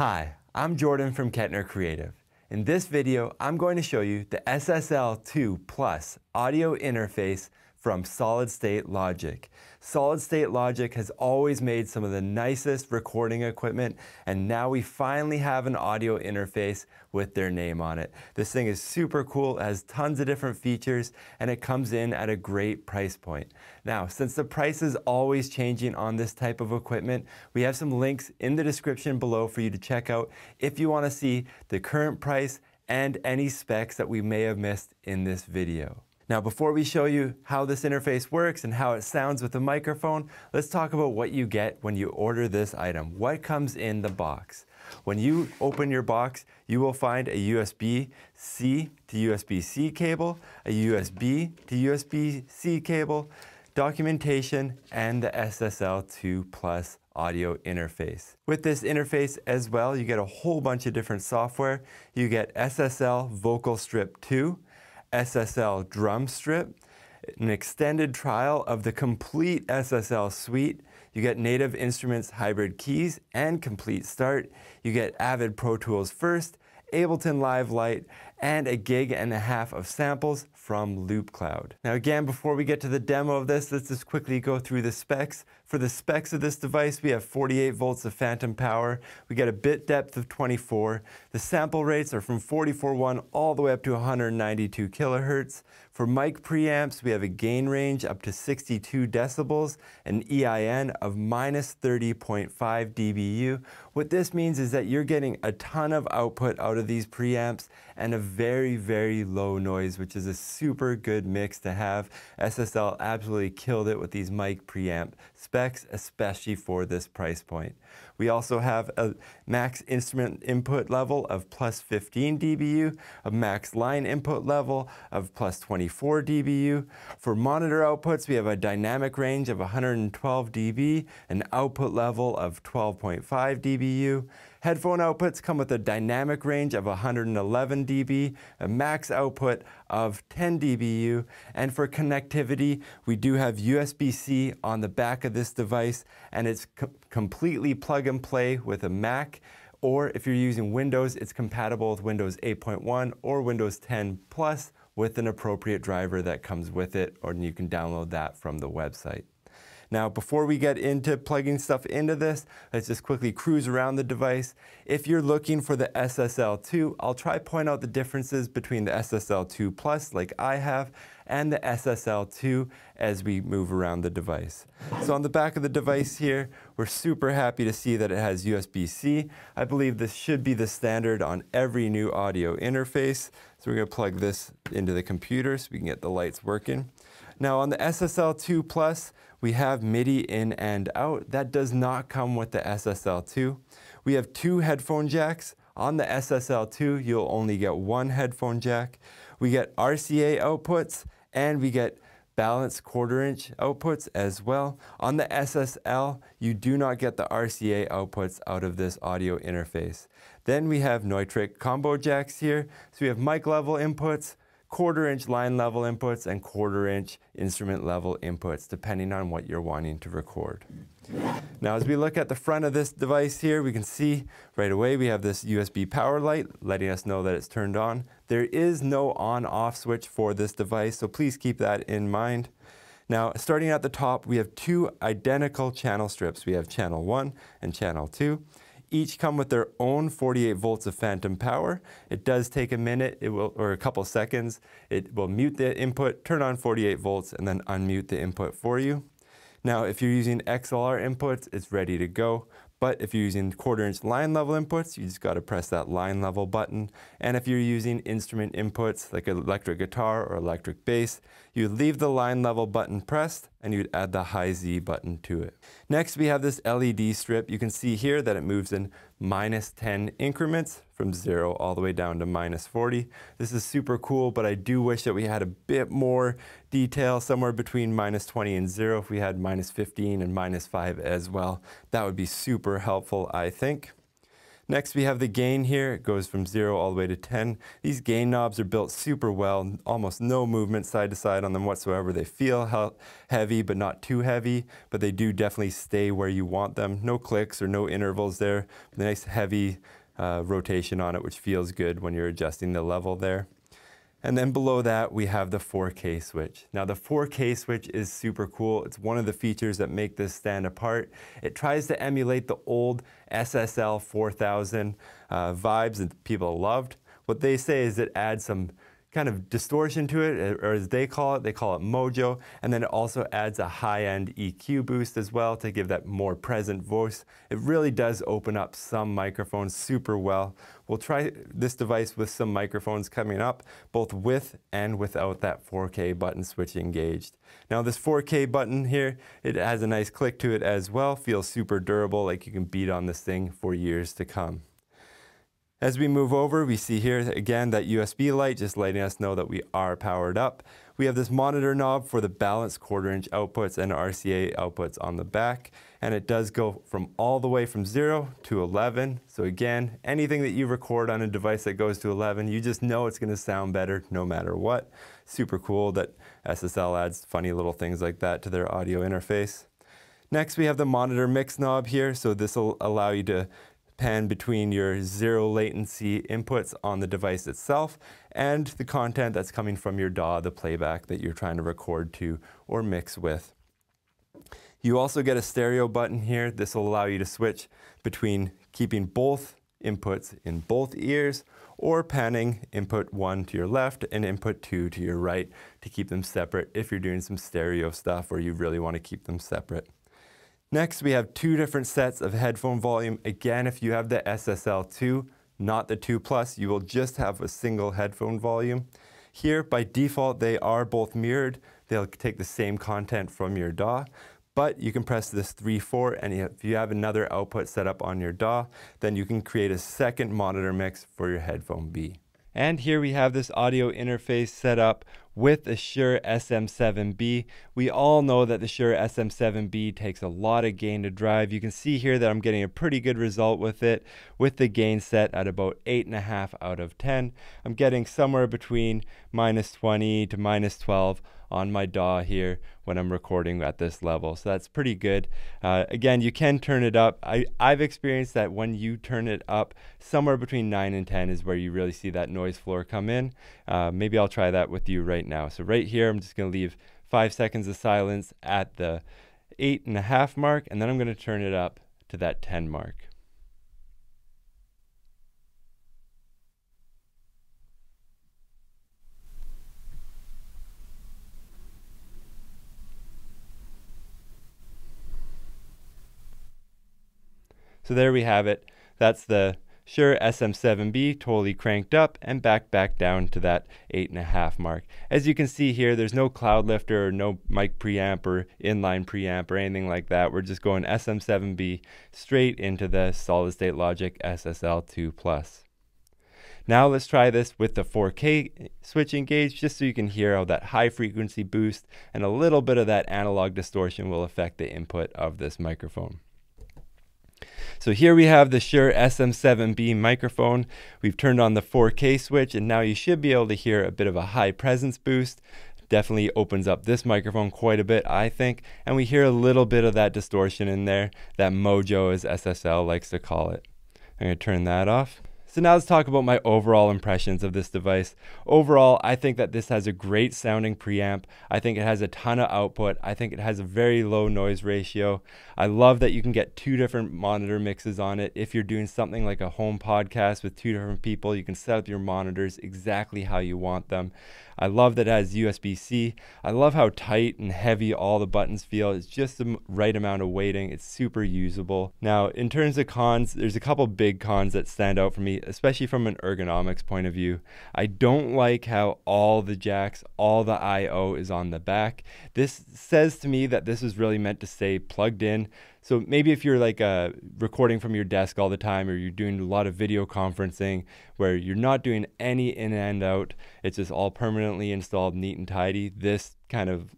Hi, I'm Jordan from Kettner Creative. In this video, I'm going to show you the SSL2 Plus audio interface from Solid State Logic. Solid State Logic has always made some of the nicest recording equipment and now we finally have an audio interface with their name on it. This thing is super cool, it has tons of different features and it comes in at a great price point. Now, since the price is always changing on this type of equipment, we have some links in the description below for you to check out if you want to see the current price and any specs that we may have missed in this video. Now before we show you how this interface works and how it sounds with the microphone, let's talk about what you get when you order this item. What comes in the box? When you open your box, you will find a USB-C to USB-C cable, a USB to USB-C cable, documentation, and the SSL2 Plus audio interface. With this interface as well, you get a whole bunch of different software. You get SSL Vocal Strip 2, SSL drum strip, an extended trial of the complete SSL suite. You get Native Instruments hybrid keys and Komplete Start. You get Avid Pro Tools first, Ableton Live Lite, and a gig and a half of samples from LoopCloud. Now again, before we get to the demo of this, let's just quickly go through the specs. For the specs of this device, we have 48 volts of phantom power. We get a bit depth of 24. The sample rates are from 44.1 all the way up to 192 kilohertz. For mic preamps, we have a gain range up to 62 decibels, an EIN of minus 30.5 dBu. What this means is that you're getting a ton of output out of these preamps and a very, very low noise, which is a super good mix to have. SSL absolutely killed it with these mic preamp specs, especially for this price point. We also have a max instrument input level of plus 15 dBu, a max line input level of plus 24 dBu. For monitor outputs, we have a dynamic range of 112 dB, an output level of 12.5 dBu. Headphone outputs come with a dynamic range of 111 dB, a max output of 10 dBu, and for connectivity, we do have USB-C on the back of this device, and it's co completely plug and play with a Mac, or if you're using Windows, it's compatible with Windows 8.1 or Windows 10 Plus with an appropriate driver that comes with it, or you can download that from the website. Now, before we get into plugging stuff into this, let's just quickly cruise around the device. If you're looking for the SSL2, I'll try point out the differences between the SSL2 Plus, like I have, and the SSL2 as we move around the device. So on the back of the device here, we're super happy to see that it has USB-C. I believe this should be the standard on every new audio interface. So we're gonna plug this into the computer so we can get the lights working. Now on the SSL2 Plus, we have MIDI in and out. That does not come with the SSL2. We have two headphone jacks. On the SSL2, you'll only get one headphone jack. We get RCA outputs and we get balanced quarter inch outputs as well. On the SSL, you do not get the RCA outputs out of this audio interface. Then we have Neutrik combo jacks here. So we have mic level inputs, quarter inch line level inputs and quarter inch instrument level inputs, depending on what you're wanting to record. Now, as we look at the front of this device here, we can see right away we have this USB power light letting us know that it's turned on. There is no on-off switch for this device, so please keep that in mind. Now, starting at the top, we have two identical channel strips. We have channel 1 and channel 2 each come with their own 48 volts of phantom power. It does take a minute it will, or a couple seconds. It will mute the input, turn on 48 volts, and then unmute the input for you. Now, if you're using XLR inputs, it's ready to go. But if you're using quarter inch line level inputs, you just got to press that line level button. And if you're using instrument inputs like electric guitar or electric bass, you leave the line level button pressed and you'd add the high Z button to it. Next, we have this LED strip. You can see here that it moves in minus 10 increments from zero all the way down to minus 40. This is super cool, but I do wish that we had a bit more detail somewhere between minus 20 and zero. If we had minus 15 and minus five as well, that would be super helpful, I think. Next, we have the gain here. It goes from 0 all the way to 10. These gain knobs are built super well, almost no movement side to side on them whatsoever. They feel heavy, but not too heavy, but they do definitely stay where you want them. No clicks or no intervals there. Nice heavy uh, rotation on it, which feels good when you're adjusting the level there. And then below that, we have the 4K switch. Now the 4K switch is super cool. It's one of the features that make this stand apart. It tries to emulate the old SSL 4000 uh, vibes that people loved. What they say is it adds some kind of distortion to it, or as they call it, they call it mojo, and then it also adds a high-end EQ boost as well to give that more present voice. It really does open up some microphones super well. We'll try this device with some microphones coming up, both with and without that 4K button switch engaged. Now this 4K button here, it has a nice click to it as well, feels super durable, like you can beat on this thing for years to come. As we move over, we see here again that USB light just letting us know that we are powered up. We have this monitor knob for the balanced quarter inch outputs and RCA outputs on the back. And it does go from all the way from zero to 11. So again, anything that you record on a device that goes to 11, you just know it's gonna sound better no matter what. Super cool that SSL adds funny little things like that to their audio interface. Next, we have the monitor mix knob here. So this will allow you to pan between your zero latency inputs on the device itself and the content that's coming from your DAW, the playback that you're trying to record to or mix with. You also get a stereo button here. This will allow you to switch between keeping both inputs in both ears or panning input one to your left and input two to your right to keep them separate if you're doing some stereo stuff or you really want to keep them separate. Next, we have two different sets of headphone volume. Again, if you have the SSL2, not the 2 Plus, you will just have a single headphone volume. Here, by default, they are both mirrored. They'll take the same content from your DAW, but you can press this 3-4, and if you have another output set up on your DAW, then you can create a second monitor mix for your headphone B. And here we have this audio interface set up with the Shure SM7B. We all know that the Shure SM7B takes a lot of gain to drive. You can see here that I'm getting a pretty good result with it with the gain set at about 8.5 out of 10. I'm getting somewhere between minus 20 to minus 12 on my DAW here when I'm recording at this level. So that's pretty good. Uh, again, you can turn it up. I, I've experienced that when you turn it up, somewhere between 9 and 10 is where you really see that noise floor come in. Uh, maybe I'll try that with you right now. So right here, I'm just going to leave five seconds of silence at the eight and a half mark, and then I'm going to turn it up to that 10 mark. So there we have it. That's the Shure SM7B totally cranked up and back back down to that 8.5 mark. As you can see here, there's no cloud lifter or no mic preamp or inline preamp or anything like that. We're just going SM7B straight into the solid state logic SSL2 Plus. Now let's try this with the 4K switch engaged just so you can hear how that high frequency boost and a little bit of that analog distortion will affect the input of this microphone. So here we have the Shure SM7B microphone. We've turned on the 4K switch and now you should be able to hear a bit of a high presence boost. Definitely opens up this microphone quite a bit, I think. And we hear a little bit of that distortion in there, that mojo as SSL likes to call it. I'm gonna turn that off. So now let's talk about my overall impressions of this device. Overall, I think that this has a great sounding preamp. I think it has a ton of output. I think it has a very low noise ratio. I love that you can get two different monitor mixes on it. If you're doing something like a home podcast with two different people, you can set up your monitors exactly how you want them. I love that it has USB-C. I love how tight and heavy all the buttons feel. It's just the right amount of weighting. It's super usable. Now, in terms of cons, there's a couple big cons that stand out for me, especially from an ergonomics point of view. I don't like how all the jacks, all the I.O. is on the back. This says to me that this is really meant to stay plugged in so maybe if you're like uh, recording from your desk all the time, or you're doing a lot of video conferencing where you're not doing any in and out, it's just all permanently installed, neat and tidy. This kind of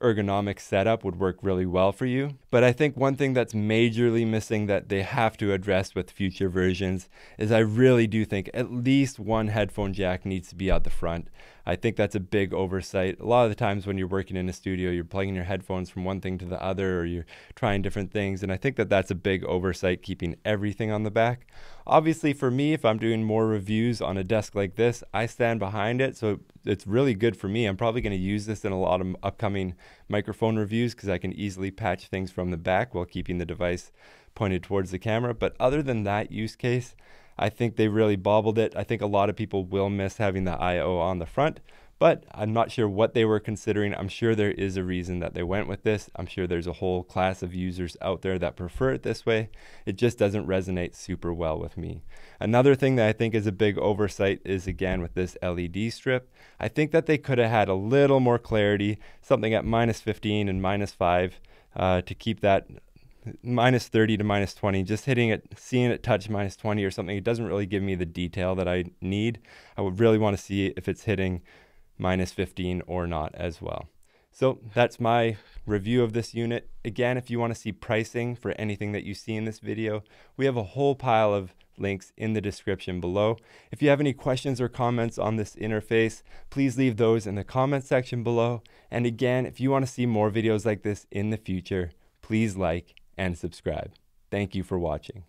ergonomic setup would work really well for you. But I think one thing that's majorly missing that they have to address with future versions is I really do think at least one headphone jack needs to be out the front. I think that's a big oversight. A lot of the times when you're working in a studio, you're plugging your headphones from one thing to the other or you're trying different things. And I think that that's a big oversight, keeping everything on the back. Obviously, for me, if I'm doing more reviews on a desk like this, I stand behind it. So it's really good for me. I'm probably going to use this in a lot of upcoming microphone reviews because I can easily patch things from the back while keeping the device pointed towards the camera. But other than that use case, I think they really bobbled it. I think a lot of people will miss having the I/O on the front, but I'm not sure what they were considering. I'm sure there is a reason that they went with this. I'm sure there's a whole class of users out there that prefer it this way. It just doesn't resonate super well with me. Another thing that I think is a big oversight is again with this LED strip. I think that they could have had a little more clarity, something at minus 15 and minus 5 uh, to keep that minus 30 to minus 20, just hitting it, seeing it touch minus 20 or something, it doesn't really give me the detail that I need. I would really want to see if it's hitting minus 15 or not as well. So that's my review of this unit. Again, if you want to see pricing for anything that you see in this video, we have a whole pile of links in the description below. If you have any questions or comments on this interface, please leave those in the comment section below. And again, if you want to see more videos like this in the future, please like and subscribe. Thank you for watching.